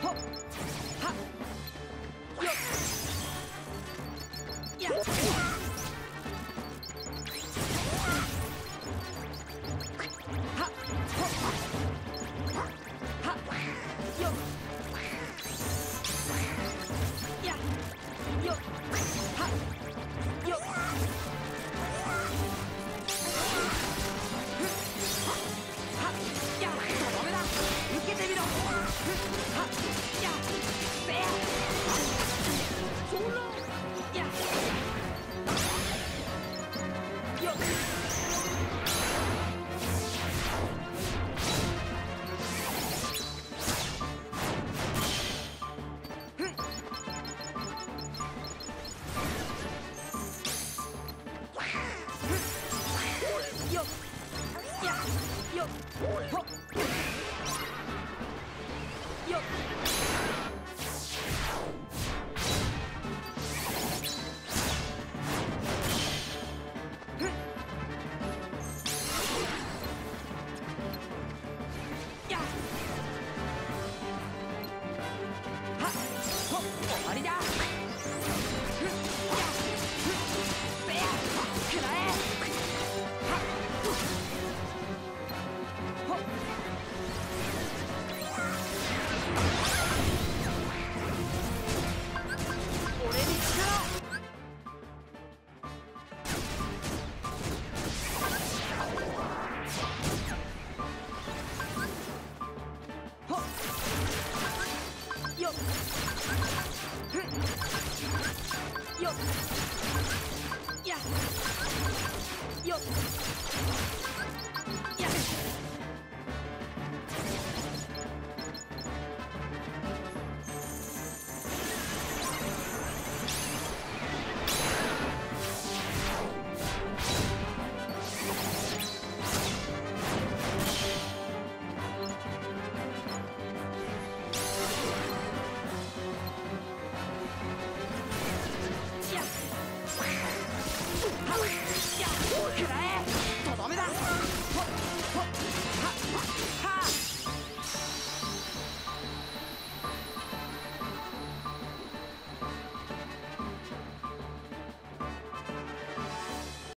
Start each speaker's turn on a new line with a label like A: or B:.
A: よっ
B: っほっ
A: よっ